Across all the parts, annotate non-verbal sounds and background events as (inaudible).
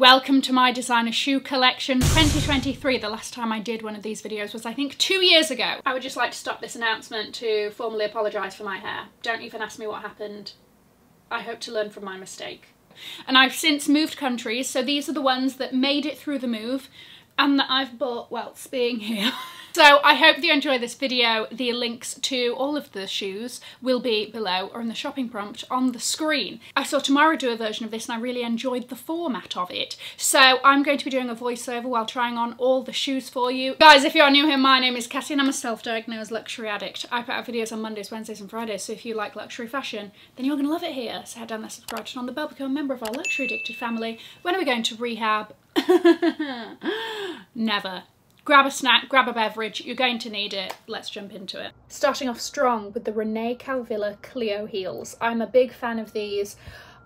Welcome to my designer shoe collection 2023. The last time I did one of these videos was I think two years ago. I would just like to stop this announcement to formally apologise for my hair. Don't even ask me what happened. I hope to learn from my mistake. And I've since moved countries, so these are the ones that made it through the move and that I've bought whilst being here. (laughs) So I hope you enjoy this video. The links to all of the shoes will be below or in the shopping prompt on the screen. I saw Tamara do a version of this and I really enjoyed the format of it. So I'm going to be doing a voiceover while trying on all the shoes for you. Guys, if you're new here, my name is Cassie and I'm a self-diagnosed luxury addict. I put out videos on Mondays, Wednesdays and Fridays, so if you like luxury fashion, then you're going to love it here. So head down there, subscribe, turn on the bell, become a member of our luxury addicted family. When are we going to rehab? (laughs) Never. Grab a snack, grab a beverage, you're going to need it. Let's jump into it. Starting off strong with the Rene Caovilla Cleo heels. I'm a big fan of these.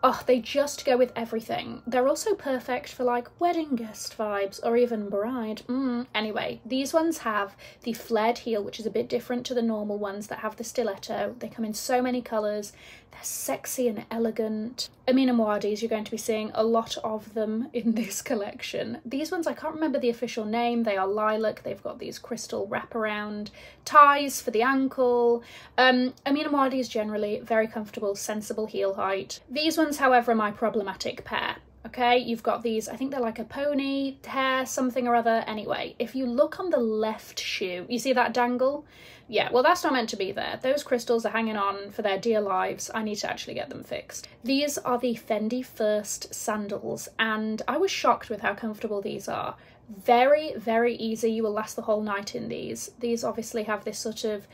Oh, they just go with everything. They're also perfect for like wedding guest vibes or even bride. Mm. Anyway, these ones have the flared heel, which is a bit different to the normal ones that have the stiletto. They come in so many colours. They're sexy and elegant. Amina Muaddi's, you're going to be seeing a lot of them (laughs) in this collection. These ones, I can't remember the official name. They are lilac. They've got these crystal wraparound ties for the ankle. Um, Amina Muaddi's generally very comfortable, sensible heel height. These ones however, are my problematic pair. Okay, you've got these, I think they're like a pony hair, something or other. Anyway, if you look on the left shoe, you see that dangle? Yeah, well, that's not meant to be there. Those crystals are hanging on for their dear lives. I need to actually get them fixed. These are the Fendi First sandals, and I was shocked with how comfortable these are. Very, very easy. You will last the whole night in these. These obviously have this sort of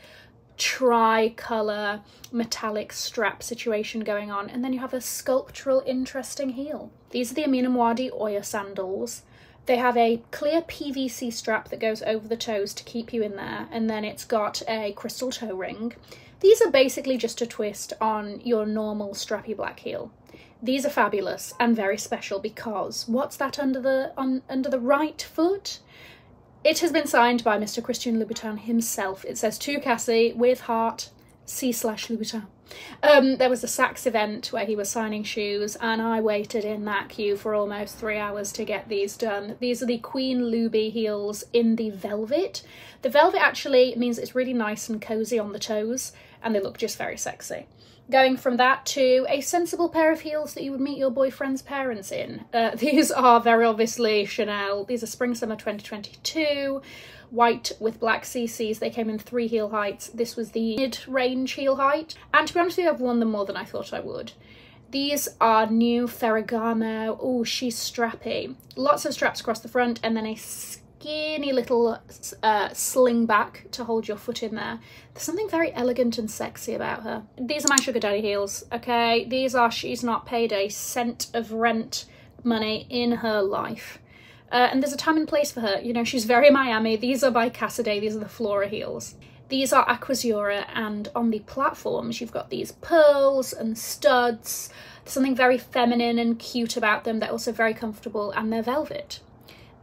tri-colour metallic strap situation going on and then you have a sculptural interesting heel. These are the Amina Muaddi Oya sandals. They have a clear PVC strap that goes over the toes to keep you in there and then it's got a crystal toe ring. These are basically just a twist on your normal strappy black heel. These are fabulous and very special because what's that under the on under the right foot? It has been signed by Mr. Christian Louboutin himself. It says to Cassie with heart C slash Louboutin. Um, there was a Saks event where he was signing shoes, and I waited in that queue for almost three hours to get these done. These are the Queen Loubi heels in the velvet. The velvet actually means it's really nice and cozy on the toes, and they look just very sexy. Going from that to a sensible pair of heels that you would meet your boyfriend's parents in. Uh, (laughs) these are very obviously Chanel. These are spring summer 2022 white with black CCs. They came in three heel heights. This was the mid-range heel height. And to be honest with you, I've worn them more than I thought I would. These are new Ferragamo. Oh, she's strappy. Lots of straps across the front and then a skinny little uh, sling back to hold your foot in there. There's something very elegant and sexy about her. These are my sugar daddy heels, okay? These are, she's not paid a cent of rent money in her life. Uh, and there's a time and place for her. You know, she's very Miami. These are by Casadei. These are the Flora heels. These are Aquazzura and on the platforms you've got these pearls and studs. Something very feminine and cute about them. They're also very comfortable and they're velvet.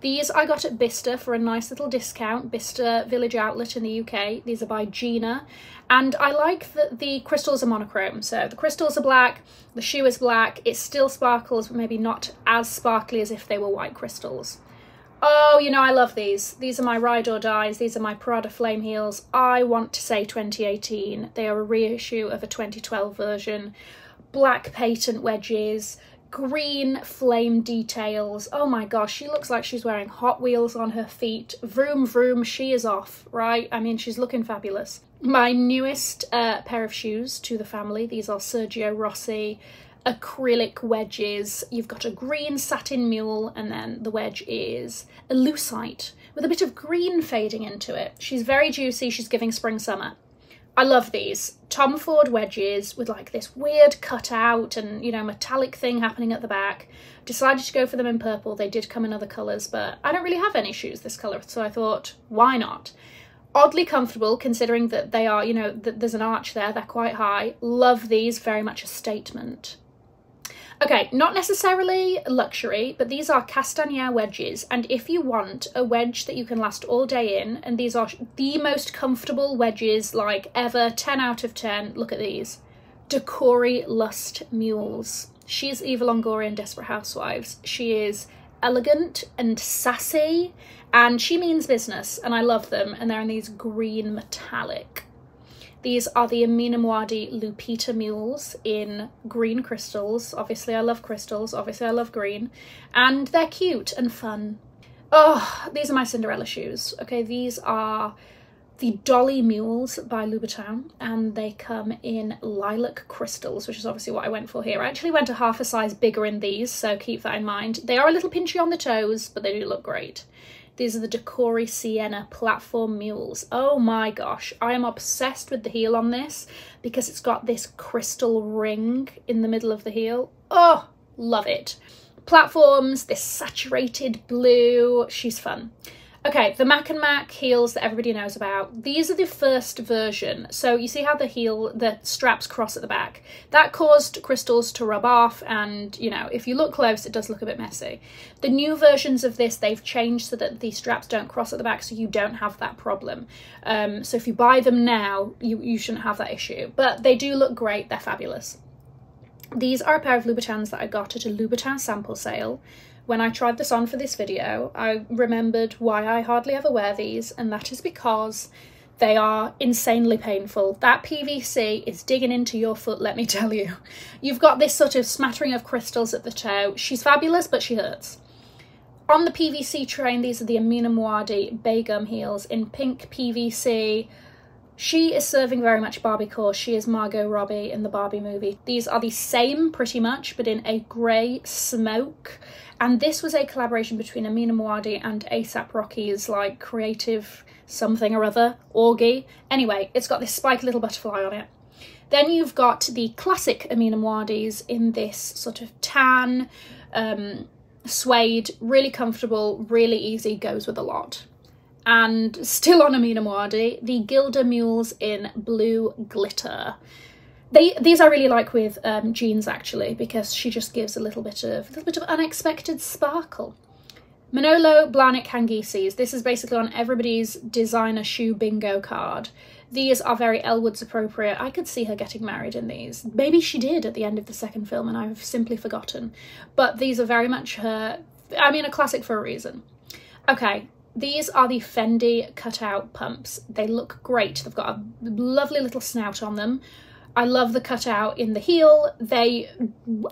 These I got at Bicester for a nice little discount, Bicester Village Outlet in the UK. These are by Gina. And I like that the crystals are monochrome. So the crystals are black, the shoe is black, it still sparkles, but maybe not as sparkly as if they were white crystals. Oh, you know, I love these. These are my Ride or Dies. These are my Prada Flame Heels. I want to say 2018. They are a reissue of a 2012 version. Black patent wedges, green flame details. Oh my gosh, she looks like she's wearing Hot Wheels on her feet. Vroom vroom, she is off, right? I mean, she's looking fabulous. My newest uh, pair of shoes to the family, these are Sergio Rossi acrylic wedges. You've got a green satin mule and then the wedge is a lucite with a bit of green fading into it. She's very juicy, she's giving spring summer. I love these. Tom Ford wedges with like this weird cutout and, you know, metallic thing happening at the back. Decided to go for them in purple. They did come in other colours, but I don't really have any shoes this colour, so I thought, why not? Oddly comfortable considering that they are, you know, th there's an arch there, they're quite high. Love these, very much a statement. Okay, not necessarily luxury, but these are Castañer wedges. And if you want a wedge that you can last all day in, and these are the most comfortable wedges like ever, 10 out of 10, look at these. D'Accori Lust Mules. She's Eva Longoria in Desperate Housewives. She is elegant and sassy and she means business and I love them and they're in these green metallic. These are the Amina Muaddi Lupita mules in green crystals. Obviously I love crystals, obviously I love green. And they're cute and fun. Oh, these are my Cinderella shoes. Okay, these are the Dolly Mules by Louboutin and they come in lilac crystals, which is obviously what I went for here. I actually went a half a size bigger in these, so keep that in mind. They are a little pinchy on the toes, but they do look great. These are the D'Accori Sienna platform mules. Oh my gosh, I am obsessed with the heel on this because it's got this crystal ring in the middle of the heel. Oh, love it. Platforms, this saturated blue, she's fun. Okay, the Mach and Mach heels that everybody knows about. These are the first version. So you see how the heel, the straps cross at the back. That caused crystals to rub off and, you know, if you look close, it does look a bit messy. The new versions of this, they've changed so that the straps don't cross at the back so you don't have that problem. Um, so if you buy them now, you, you shouldn't have that issue. But they do look great, they're fabulous. These are a pair of Louboutins that I got at a Louboutin sample sale when I tried this on for this video, I remembered why I hardly ever wear these, and that is because they are insanely painful. That PVC is digging into your foot, let me tell you. You've got this sort of smattering of crystals at the toe. She's fabulous, but she hurts. On the PVC train, these are the Amina Muaddi Begum heels in pink PVC. She is serving very much Barbie core. She is Margot Robbie in the Barbie movie. These are the same pretty much, but in a grey smoke. And this was a collaboration between Amina Muaddi and ASAP Rocky's like creative something or other, AWGE. Anyway, it's got this spiky little butterfly on it. Then you've got the classic Amina Muaddis in this sort of tan, um, suede, really comfortable, really easy, goes with a lot. And still on Amina Muaddi, the Gilda Mules in blue glitter. They these I really like with um, jeans actually because she just gives a little bit of a little bit of unexpected sparkle. Manolo Blahnik Hangisis. This is basically on everybody's designer shoe bingo card. These are very Elle Woods appropriate. I could see her getting married in these. Maybe she did at the end of the second film and I've simply forgotten. But these are very much her, I mean, a classic for a reason. Okay, these are the Fendi cutout pumps. They look great. They've got a lovely little snout on them. I love the cutout in the heel. They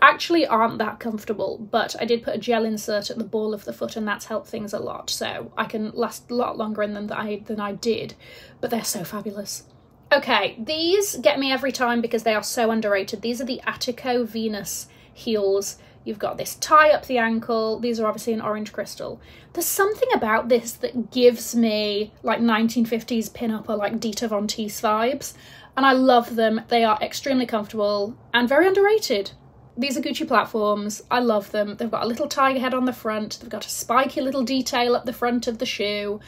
actually aren't that comfortable, but I did put a gel insert at the ball of the foot and that's helped things a lot. So I can last a lot longer in them than I, than I did, but they're so fabulous. Okay, these get me every time because they are so underrated. These are the Attico Venus heels. You've got this tie up the ankle. These are obviously an orange crystal. There's something about this that gives me like 1950s pin-up or like Dita Von Teese vibes and I love them. They are extremely comfortable and very underrated. These are Gucci platforms. I love them. They've got a little tiger head on the front. They've got a spiky little detail up the front of the shoe.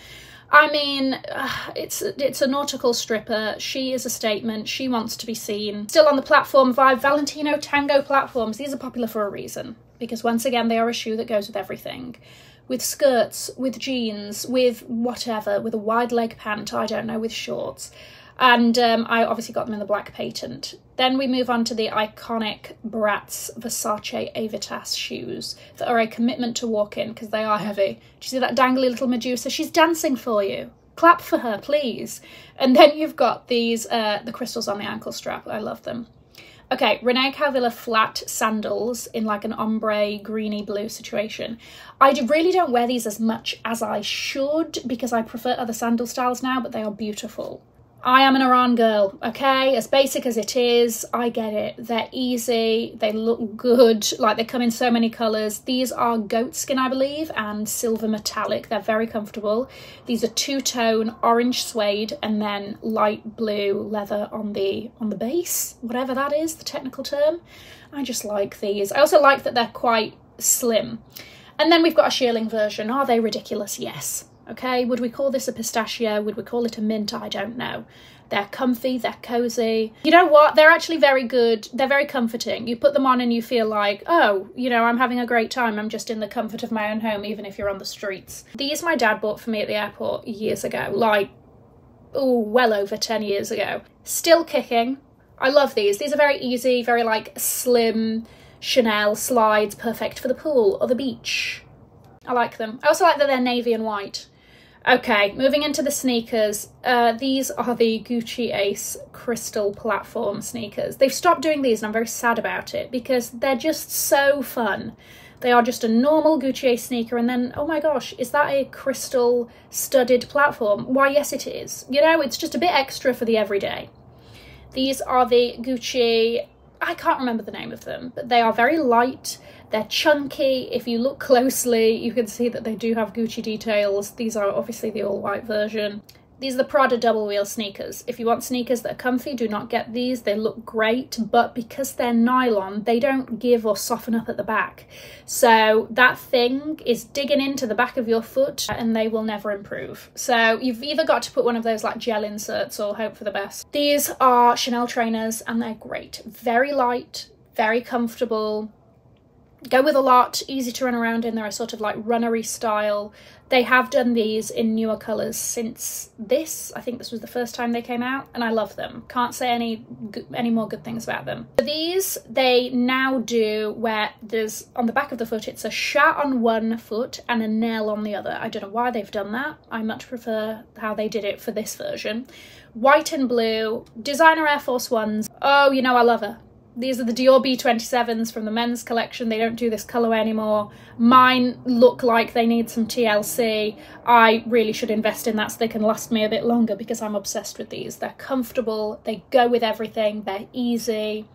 I mean, (sighs) it's it's a nautical stripper. She is a statement. She wants to be seen. Still on the platform vibe, Valentino Tango platforms. These are popular for a reason because once again, they are a shoe that goes with everything. With skirts, with jeans, with whatever, with a wide leg pant, I don't know, with shorts and um, I obviously got them in the black patent. Then we move on to the iconic Bratz Versace Aevitas shoes that are a commitment to walk in because they are heavy. Do you see that dangly little Medusa? She's dancing for you. Clap for her, please. And then you've got these, uh, the crystals on the ankle strap. I love them. Okay, Rene Caovilla flat sandals in like an ombre greeny blue situation. I really don't wear these as much as I should because I prefer other sandal styles now, but they are beautiful. I am an Oran girl, okay? As basic as it is, I get it. They're easy, they look good, like they come in so many colours. These are goat skin, I believe, and silver metallic. They're very comfortable. These are two-tone orange suede and then light blue leather on the on the base, whatever that is, the technical term. I just like these. I also like that they're quite slim. And then we've got a shearling version. Are they ridiculous? Yes. Okay, would we call this a pistachio? Would we call it a mint? I don't know. They're comfy, they're cozy. You know what? They're actually very good. They're very comforting. You put them on and you feel like, oh, you know, I'm having a great time. I'm just in the comfort of my own home, even if you're on the streets. These my dad bought for me at the airport years ago, like, oh, well over 10 years ago. Still kicking. I love these. These are very easy, very like slim Chanel slides, perfect for the pool or the beach I like them. I also like that they're navy and white. Okay, moving into the sneakers. Uh, these are the Gucci Ace Crystal Platform sneakers. They've stopped doing these and I'm very sad about it because they're just so fun. They are just a normal Gucci Ace sneaker and then, oh my gosh, is that a crystal studded platform? Why, yes it is. You know, it's just a bit extra for the everyday. These are the Gucci, I can't remember the name of them, but they are very light they're chunky. If you look closely, you can see that they do have Gucci details. These are obviously the all white version. These are the Prada double wheel sneakers. If you want sneakers that are comfy, do not get these. They look great, but because they're nylon, they don't give or soften up at the back. So that thing is digging into the back of your foot and they will never improve. So you've either got to put one of those like gel inserts or hope for the best. These are Chanel trainers and they're great. Very light, very comfortable, go with a lot, easy to run around in. They're a sort of like runnery style. They have done these in newer colours since this. I think this was the first time they came out, and I love them. Can't say any any more good things about them. For these, they now do where there's on the back of the foot, it's a shat on one foot and a nail on the other. I don't know why they've done that. I much prefer how they did it for this version. White and blue, designer Air Force Ones. Oh, you know I love her. These are the Dior B27s from the men's collection. They don't do this colourway anymore. Mine look like they need some TLC. I really should invest in that so they can last me a bit longer because I'm obsessed with these. They're comfortable, they go with everything, they're easy.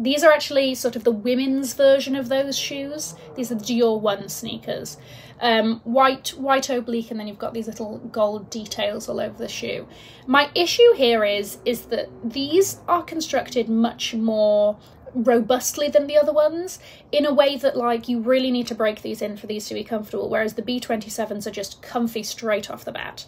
These are actually sort of the women's version of those shoes. These are the Dior 1 sneakers. Um, white, white oblique, and then you've got these little gold details all over the shoe. My issue here is, is that these are constructed much more robustly than the other ones in a way that like you really need to break these in for these to be comfortable whereas the B27s are just comfy straight off the bat.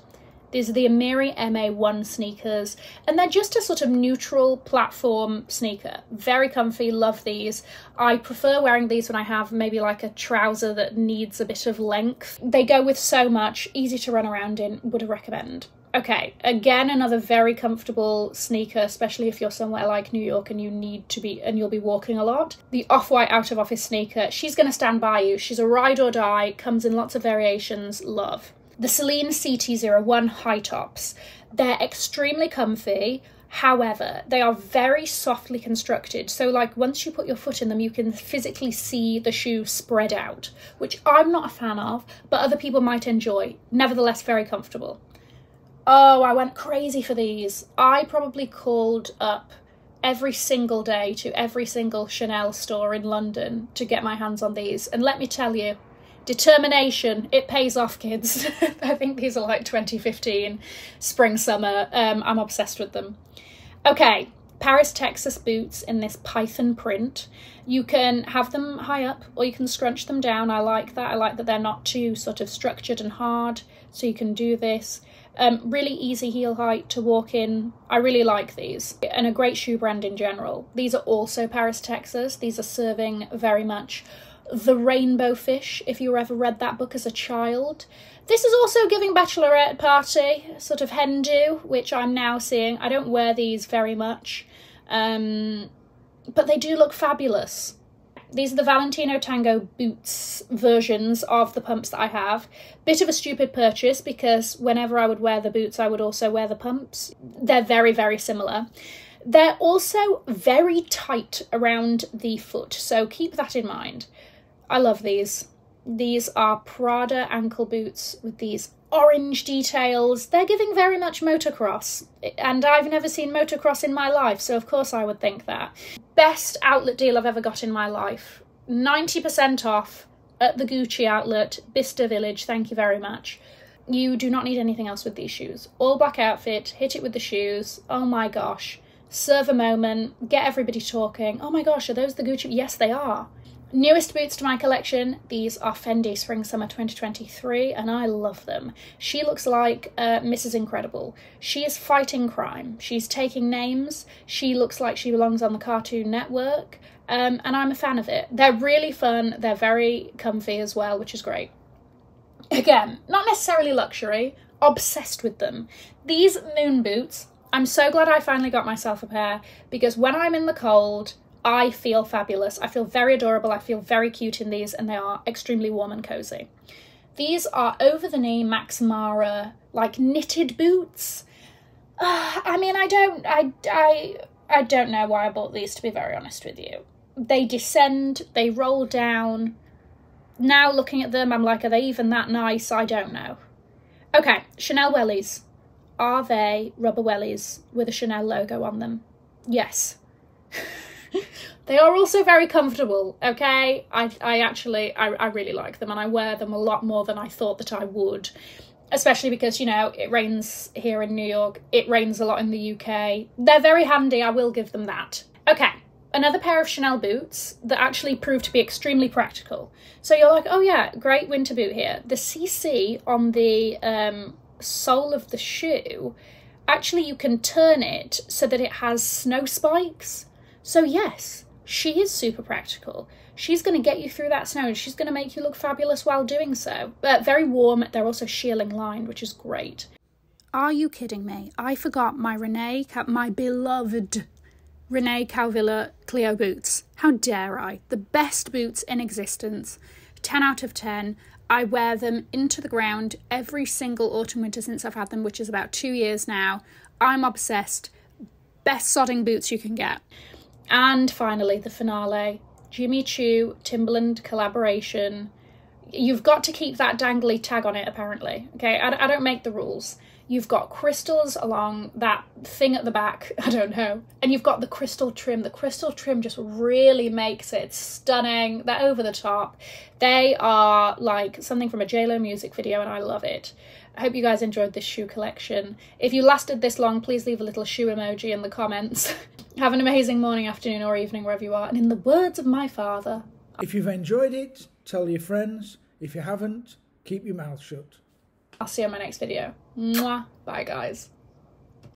These are the Amiri MA1 sneakers, and they're just a sort of neutral platform sneaker. Very comfy, love these. I prefer wearing these when I have maybe like a trouser that needs a bit of length. They go with so much, easy to run around in, would recommend. Okay, again, another very comfortable sneaker, especially if you're somewhere like New York and you need to be, and you'll be walking a lot. The off-white out of office sneaker, she's going to stand by you. She's a ride or die, comes in lots of variations, love. The Celine CT01 high tops. They're extremely comfy. However, they are very softly constructed. So, like, once you put your foot in them, you can physically see the shoe spread out, which I'm not a fan of, but other people might enjoy. Nevertheless, very comfortable. Oh, I went crazy for these. I probably called up every single day to every single Chanel store in London to get my hands on these. And let me tell you, determination it pays off kids. (laughs) I think these are like 2015 spring summer. Um, i'm obsessed with them. Okay paris texas boots in this python print. You can have them high up or you can scrunch them down. I like that. I like that they're not too sort of structured and hard so you can do this. Um, really easy heel height to walk in. I really like these. And a great shoe brand in general. These are also Paris, Texas. These are serving very much the Rainbow Fish, if you ever read that book as a child. This is also giving bachelorette party, sort of hen do, which I'm now seeing. I don't wear these very much, um, but they do look fabulous. These are the Valentino Tango boots versions of the pumps that I have. Bit of a stupid purchase because whenever I would wear the boots, I would also wear the pumps. They're very, very similar. They're also very tight around the foot, so keep that in mind. I love these. These are Prada ankle boots with these orange details. They're giving very much motocross, and I've never seen motocross in my life, so of course I would think that. Best outlet deal I've ever got in my life. 90% off at the Gucci outlet, Bicester Village, thank you very much. You do not need anything else with these shoes. All black outfit, hit it with the shoes. Oh my gosh. Serve a moment, get everybody talking. Oh my gosh, are those the Gucci? Yes, they are. Newest boots to my collection, these are Fendi Spring Summer 2023 and I love them. She looks like uh, Mrs. Incredible. She is fighting crime. She's taking names. She looks like she belongs on the Cartoon Network um, and I'm a fan of it. They're really fun. They're very comfy as well, which is great. Again, not necessarily luxury, obsessed with them. These moon boots, I'm so glad I finally got myself a pair because when I'm in the cold, I feel fabulous. I feel very adorable. I feel very cute in these and they are extremely warm and cozy. These are over the knee Max Mara, like knitted boots. Uh, I mean, I don't, I, I, I don't know why I bought these, to be very honest with you. They descend, they roll down. Now looking at them, I'm like, are they even that nice? I don't know. Okay, Chanel wellies. Are they rubber wellies with a Chanel logo on them? Yes. (laughs) (laughs) they are also very comfortable, okay? I, I actually, I, I really like them and I wear them a lot more than I thought that I would. Especially because, you know, it rains here in New York. It rains a lot in the UK. They're very handy, I will give them that. Okay, another pair of Chanel boots that actually proved to be extremely practical. So you're like, oh yeah, great winter boot here. The CC on the um, sole of the shoe, actually you can turn it so that it has snow spikes. So yes, she is super practical. She's going to get you through that snow and she's going to make you look fabulous while doing so. But very warm, they're also shearling lined, which is great. Are you kidding me? I forgot my Rene, my beloved Rene Caovilla Cleo boots. How dare I? The best boots in existence. 10 out of 10. I wear them into the ground every single autumn winter since I've had them, which is about two years now. I'm obsessed. Best sodding boots you can get. And finally, the finale Jimmy Choo Timberland collaboration. You've got to keep that dangly tag on it, apparently. Okay, I, I don't make the rules. You've got crystals along that thing at the back, (laughs) I don't know. And you've got the crystal trim. The crystal trim just really makes it stunning. They're over the top. They are like something from a JLo music video and I love it. I hope you guys enjoyed this shoe collection. If you lasted this long, please leave a little shoe emoji in the comments. (laughs) Have an amazing morning, afternoon, or evening wherever you are. And in the words of my father, if you've enjoyed it, tell your friends. If you haven't, keep your mouth shut. I'll see you on my next video. Mwah. Bye, guys.